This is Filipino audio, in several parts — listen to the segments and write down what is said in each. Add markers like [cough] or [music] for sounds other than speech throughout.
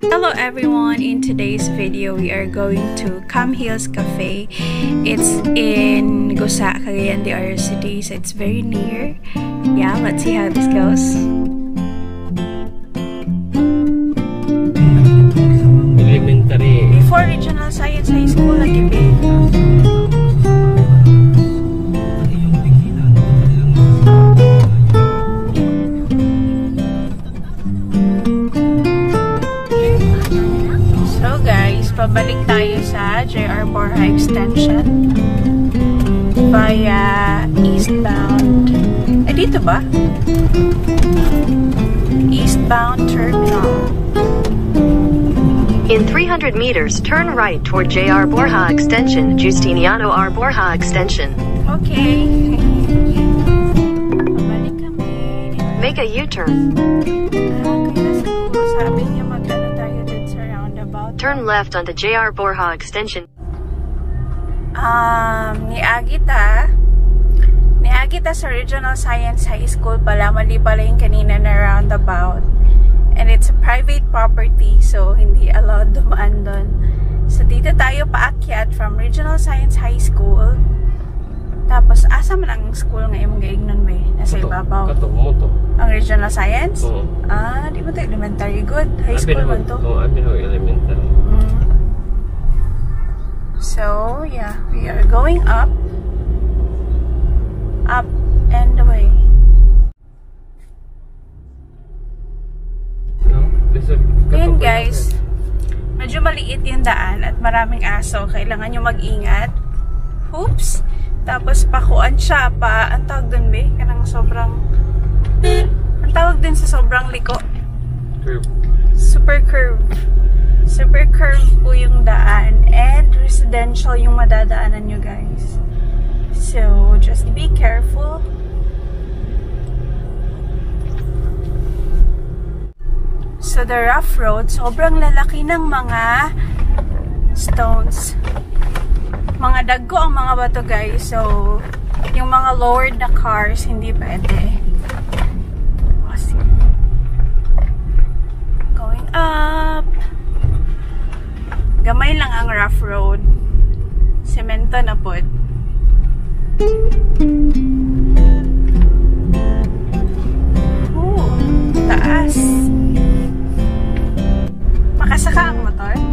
Hello everyone, in today's video we are going to Cam Hills Cafe. It's in Gusa, Cagayan de Oro City, so it's very near. Yeah, let's see how this goes. Elementary. Before Regional Science High School, lagi ba? Eastbound Terminal. In 300 meters, turn right toward JR Borja Extension, Justiniano R. Borja Extension. Okay. Make a U-turn. Kaya siguro sabi niya magkano tayo dun sa roundabout. Turn left onto JR Borja Extension. Um, ni Agita, ni Agita sa Regional Science High School pala, mali pala yung kanina na roundabout. And it's a private property, so hindi allowed dumaan doon. So, dito tayo paakyat from Regional Science High School. Tapos, asa man ang school ngayon mong gaignon ba? Nasa ibabaw. Kato mo to. Ang Regional Science? Oo. Ah, di ba ito elementary? Good. High school man to. Oo, abi no, elementary. Mm. So, yeah, we are going up. Up and away. Ngayon pa guys, medyo maliit yung daan at maraming aso. Kailangan nyo mag-ingat. Oops! Tapos pakuan siya pa. Ang tawag dun ba? Kanang sobrang... Ang tawag din sa sobrang liko. Curve. Super curve. Super curve po yung daan. And residential yung madadaanan nyo guys. So, just be careful. So, the rough road, sobrang lalaki ng mga stones. Mga dagko ang mga bato guys. So, yung mga lowered na cars, hindi pwede. Going up. Gamay lang ang rough road. Semento na pod. Ooh, taas. Makasaka ang motor?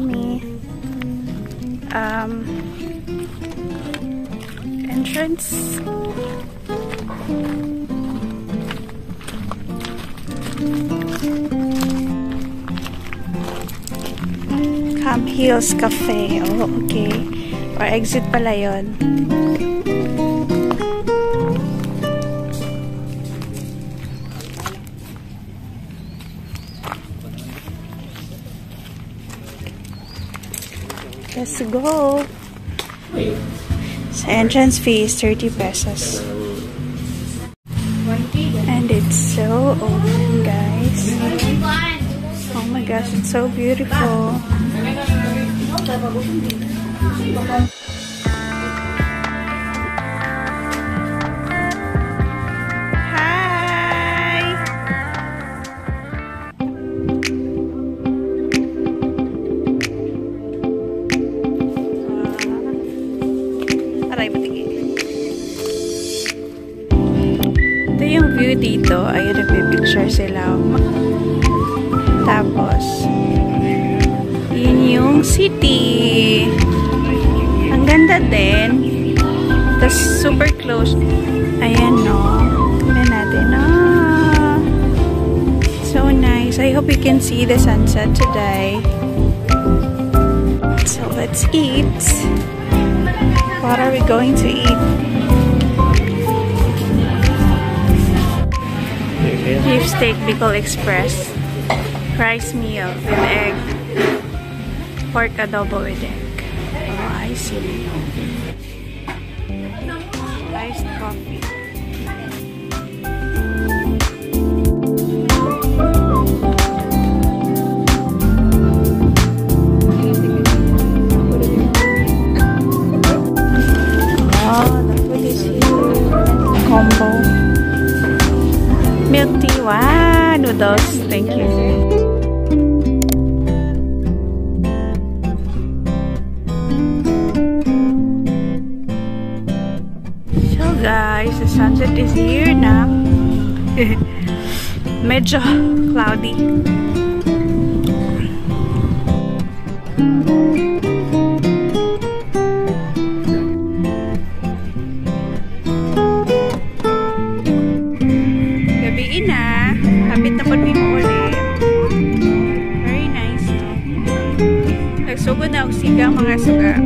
Guys. Um, entrance. Camp Hills Cafe. Oh, okay. Or exit pala yon. Let's go. So entrance fee is 30 pesos. And it's so open, guys. Oh my gosh, it's so beautiful. Dito. Ayun, nagpipicture sila. Tapos, yun yung city. Ang ganda din. Tapos, super close. Ayan, no. Tignan natin, no. So nice. I hope you can see the sunset today. So, let's eat. What are we going to eat? Steak Bicol Express. Rice meal with egg. pork adobo with egg. Oh, I see. Iced coffee. Wow, noodles. Thank you. So guys, the sunset is here na. [laughs] Medyo cloudy. Po mo ulit. Very nice. Nagsugod na og sigang mga suga.